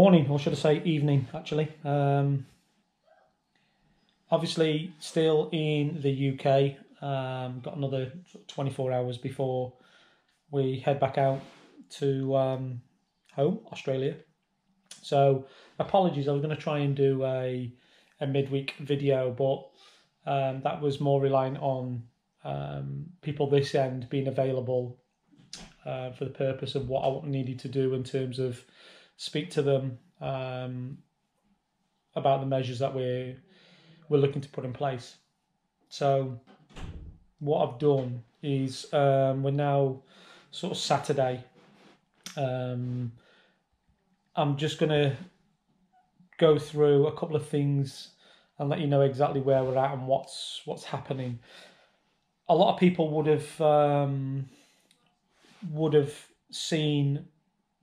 morning, or should I say evening, actually. Um, obviously, still in the UK. Um, got another 24 hours before we head back out to um, home, Australia. So, apologies, I was going to try and do a, a midweek video, but um, that was more reliant on um, people this end being available uh, for the purpose of what I needed to do in terms of speak to them um, about the measures that we're we're looking to put in place. So what I've done is um, we're now sort of Saturday. Um, I'm just gonna go through a couple of things and let you know exactly where we're at and what's what's happening. A lot of people would have um, would have seen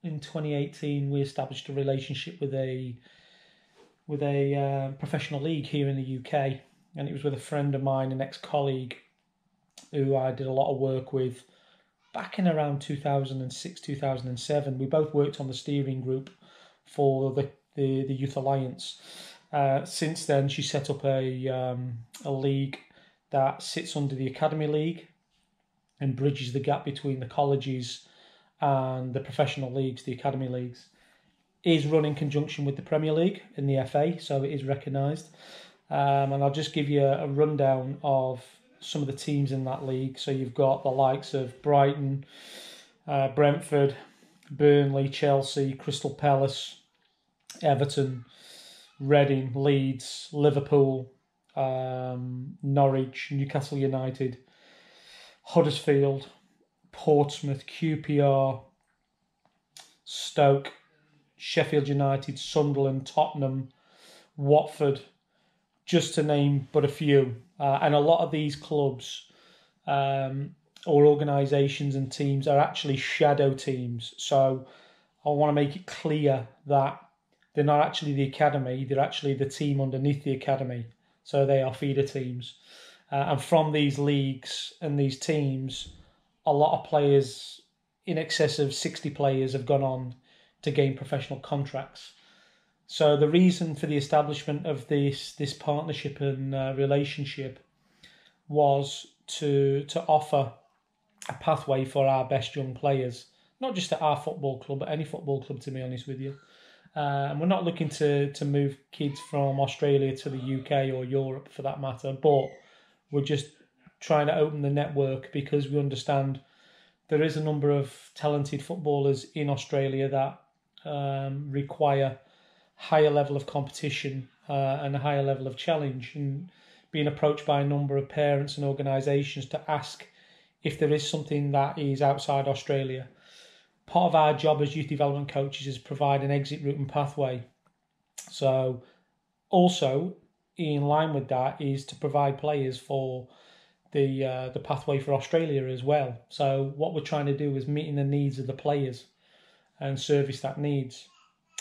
in 2018 we established a relationship with a with a uh, professional league here in the UK, and it was with a friend of mine, an ex-colleague, who I did a lot of work with back in around 2006 2007. We both worked on the steering group for the the, the Youth Alliance. Uh, since then, she set up a um, a league that sits under the Academy League and bridges the gap between the colleges and the professional leagues, the academy leagues, is run in conjunction with the Premier League in the FA, so it is recognised. Um, and I'll just give you a, rundown of some of the teams in that league. So you've got the likes of Brighton, uh, Brentford, Burnley, Chelsea, Crystal Palace, Everton, Reading, Leeds, Liverpool, um, Norwich, Newcastle United, Huddersfield, Portsmouth, QPR, Stoke, Sheffield United, Sunderland, Tottenham, Watford, just to name but a few. Uh, and a lot of these clubs um, or organisations and teams are actually shadow teams. So I want to make it clear that they're not actually the academy, they're actually the team underneath the academy. So they are feeder teams. Uh, and from these leagues and these teams, a lot of players, in excess of 60 players, have gone on to gain professional contracts. So the reason for the establishment of this this partnership and uh, relationship was to to offer a pathway for our best young players, not just at our football club, but any football club. To be honest with you, uh, and we're not looking to to move kids from Australia to the UK or Europe for that matter, but we're just trying to open the network because we understand there is a number of talented footballers in Australia that um, require higher level of competition uh, and a higher level of challenge and being approached by a number of parents and organisations to ask if there is something that is outside Australia. Part of our job as youth development coaches is provide an exit route and pathway. So also in line with that is to provide players for the uh, the pathway for Australia as well. So what we're trying to do is meeting the needs of the players and service that needs.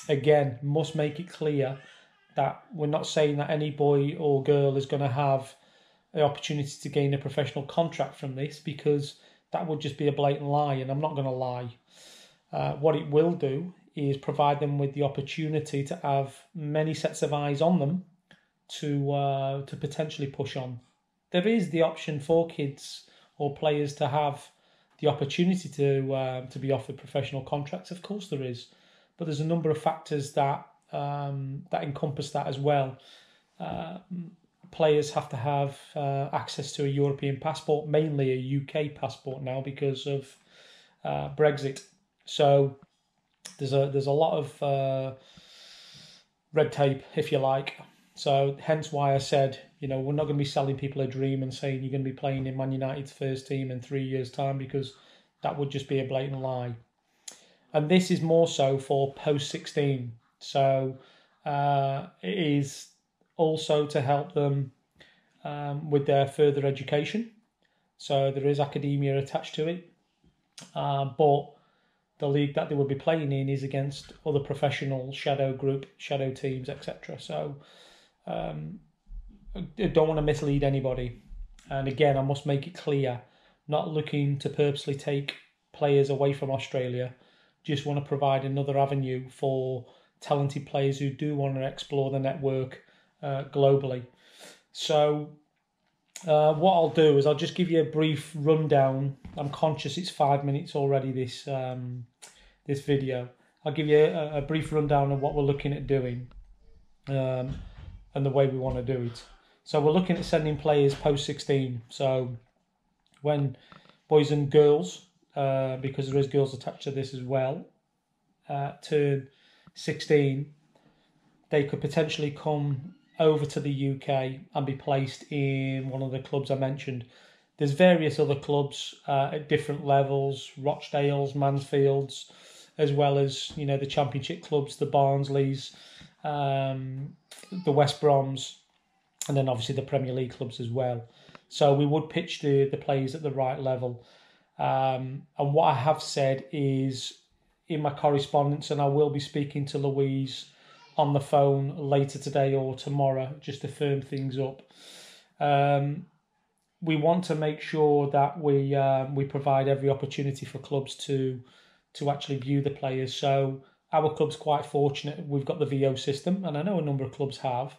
Again, must make it clear that we're not saying that any boy or girl is going to have the opportunity to gain a professional contract from this because that would just be a blatant lie, and I'm not going to lie. Uh, what it will do is provide them with the opportunity to have many sets of eyes on them to uh, to potentially push on. There is the option for kids or players to have the opportunity to uh, to be offered professional contracts. Of course, there is, but there's a number of factors that um, that encompass that as well. Uh, players have to have uh, access to a European passport, mainly a UK passport now because of uh, Brexit. So there's a there's a lot of uh, red tape, if you like, so hence why I said, you know, we're not going to be selling people a dream and saying you're going to be playing in Man United's first team in three years' time because that would just be a blatant lie. And this is more so for post 16. So uh, it is also to help them um, with their further education. So there is academia attached to it. Uh, but the league that they will be playing in is against other professional shadow group, shadow teams, etc. So um, I don't want to mislead anybody. And again, I must make it clear not looking to purposely take players away from Australia, just want to provide another avenue for talented players who do want to explore the network uh, globally. So, uh, what I'll do is I'll just give you a brief rundown. I'm conscious it's five minutes already. This um, this video. I'll give you a, a, brief rundown of what we're looking at doing, um, and the way we want to do it. So we're looking at sending players post 16. So when boys and girls, uh, because there is girls attached to this as well, uh, turn 16, they could potentially come over to the UK and be placed in one of the clubs I mentioned. There's various other clubs uh, at different levels, Rochdales, Mansfields, as well as you know the Championship clubs, the Barnsleys, um, the West Broms, and then obviously the Premier League clubs as well. So we would pitch the the players at the right level. Um, and what I have said is in my correspondence, and I will be speaking to Louise on the phone later today or tomorrow just to firm things up. Um, we want to make sure that we um, we provide every opportunity for clubs to to actually view the players. So our club's quite fortunate. We've got the Veo system, and I know a number of clubs have,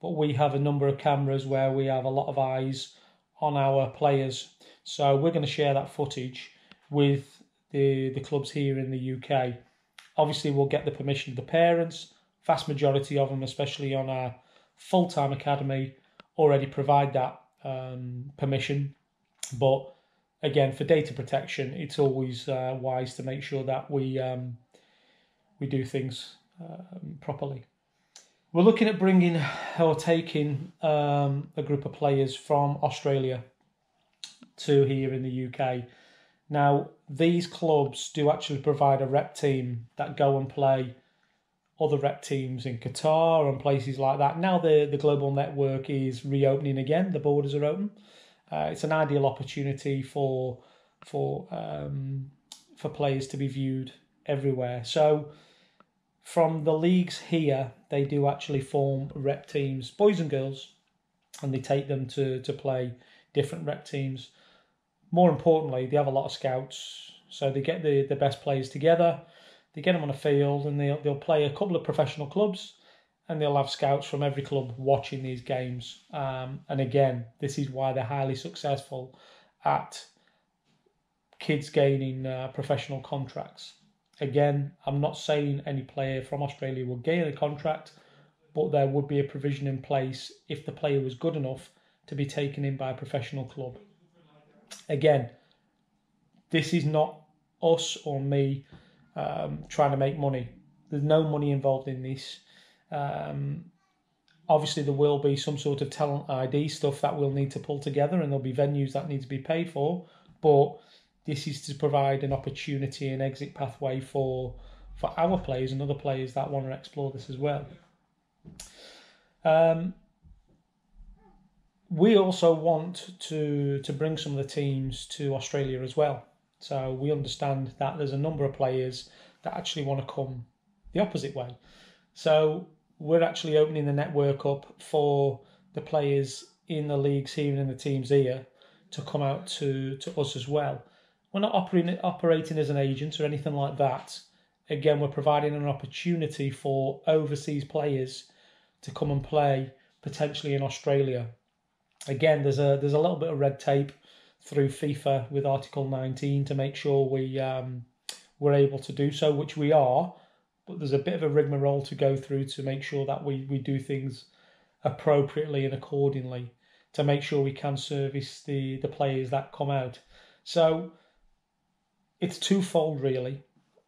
but we have a number of cameras where we have a lot of eyes on our players. So we're going to share that footage with the the clubs here in the UK. Obviously, we'll get the permission of the parents. Vast majority of them, especially on our full time academy, already provide that um, permission. But again, for data protection, it's always uh, wise to make sure that we um, we do things um, properly. We're looking at bringing or taking um, a group of players from Australia to here in the UK. Now, these clubs do actually provide a rep team that go and play other rep teams in Qatar and places like that. Now the, the global network is reopening again, the borders are open. Uh, it's an ideal opportunity for for um, for players to be viewed everywhere. So from the leagues here, they do actually form rep teams, boys and girls, and they take them to to play different rep teams. More importantly, they have a lot of scouts, so they get the the best players together. They get them on a field, and they'll they'll play a couple of professional clubs and they'll have scouts from every club watching these games. Um, and again, this is why they're highly successful at kids gaining uh, professional contracts. Again, I'm not saying any player from Australia will gain a contract, but there would be a provision in place if the player was good enough to be taken in by a professional club. Again, this is not us or me um, trying to make money. There's no money involved in this. Um, obviously, there will be some sort of talent ID stuff that we'll need to pull together, and there'll be venues that need to be paid for. But this is to provide an opportunity and exit pathway for for our players and other players that want to explore this as well. Um, we also want to to bring some of the teams to Australia as well. So we understand that there's a number of players that actually want to come the opposite way. So we're actually opening the network up for the players in the leagues here and in the teams here to come out to, to us as well. We're not operating, operating as an agent or anything like that. Again, we're providing an opportunity for overseas players to come and play potentially in Australia. Again, there's a there's a little bit of red tape through FIFA with Article 19 to make sure we um, we're able to do so, which we are but there's a bit of a rigmarole to go through to make sure that we, we do things appropriately and accordingly to make sure we can service the, the players that come out. So it's twofold really.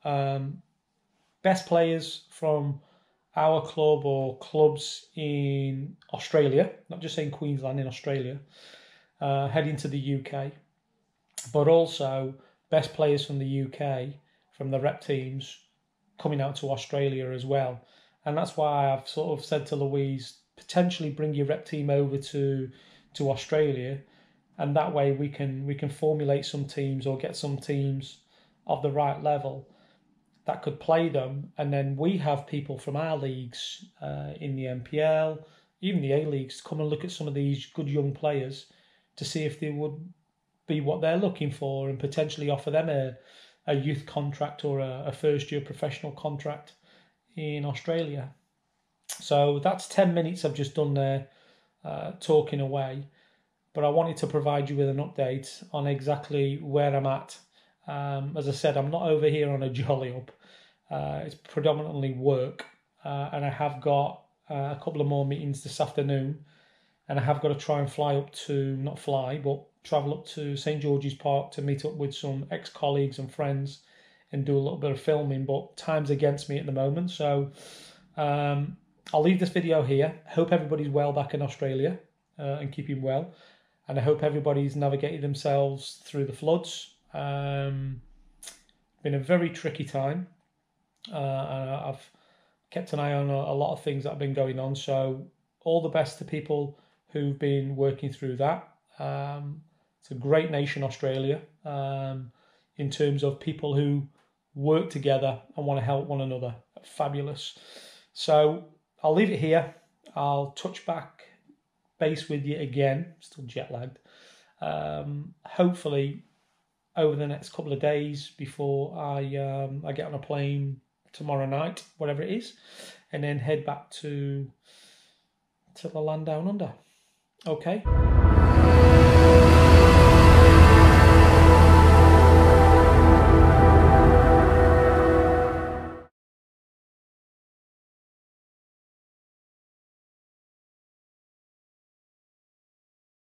Um, best players from our club or clubs in Australia, not just saying Queensland, in Australia, uh, heading to the UK, but also best players from the UK, from the rep teams coming out to Australia as well. And that's why I've sort of said to Louise, potentially bring your rep team over to to Australia, and that way we can we can formulate some teams or get some teams of the right level that could play them, and then we have people from our leagues uh, in the NPL, even the A leagues, come and look at some of these good young players to see if they would be what they're looking for, and potentially offer them a a youth contract or a, a first year professional contract in Australia. So that's 10 minutes I've just done there uh, talking away. But I wanted to provide you with an update on exactly where I'm at. Um, as I said, I'm not over here on a jolly up. Uh, it's predominantly work, uh, and I have got uh, a couple of more meetings this afternoon, and I have got to try and fly up to not fly, but travel up to St George's Park to meet up with some ex colleagues and friends and do a little bit of filming. But time's against me at the moment, so um, I'll leave this video here. Hope everybody's well back in Australia uh, and keeping well, and I hope everybody's navigated themselves through the floods. Um, been a very tricky time uh, I've kept an eye on a, a, lot of things that have been going on. So all the best to people who've been working through that. Um, it's a great nation, Australia, um, in terms of people who work together and want to help one another. Fabulous. So I'll leave it here. I'll touch back base with you again. Still jet lagged. Um, hopefully over the next couple of days before I um, I get on a plane tomorrow night, whatever it is, and then head back to to the land down under. Okay.